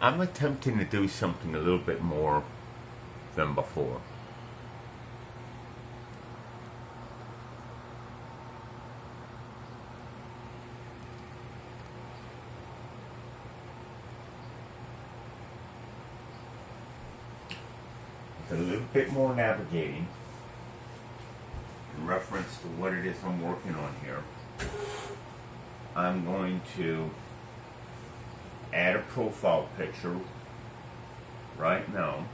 I'm attempting to do something a little bit more than before. A little bit more navigating in reference to what it is I'm working on here. I'm going to profile picture right now.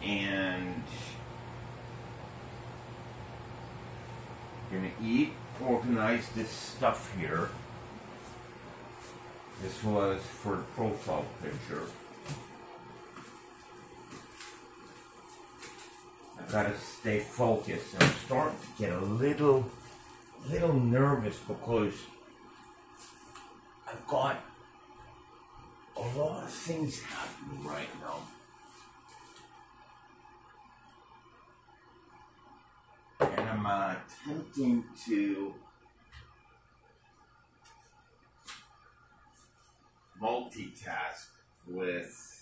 And gonna eat, organize this stuff here. This was for profile picture. I gotta stay focused. I'm starting to get a little, little nervous because I've got a lot of things happening right now. And I'm uh, attempting to multitask with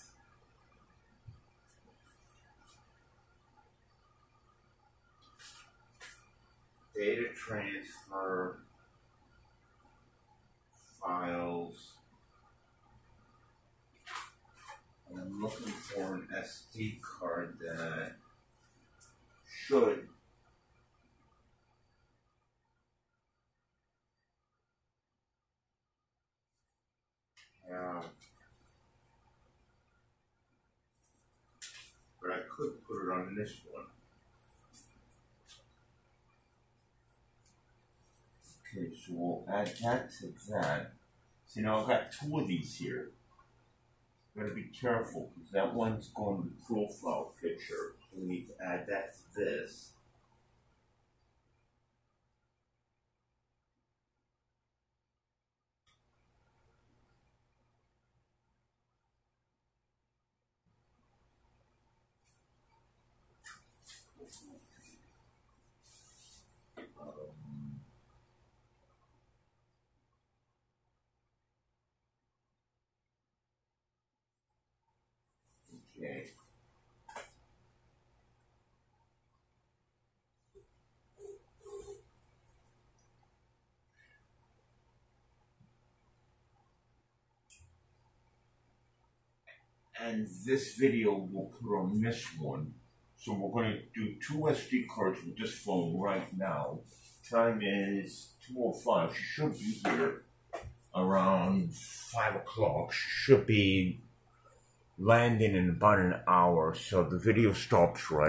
data transfer files I'm looking for an SD card that should have but I could put it on this one. Okay, so we'll add that to that. So now I've got two of these here. Gotta be careful because that one's going to profile picture. We need to add that to this. And this video we'll put on this one. So we're going to do two SD cards with this phone right now. Time is 2.05. She should be here around 5 o'clock. She should be landing in about an hour. So the video stops right